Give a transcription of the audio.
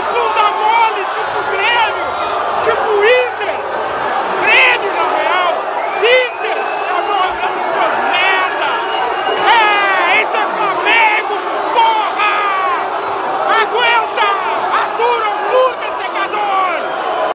Ronaldo!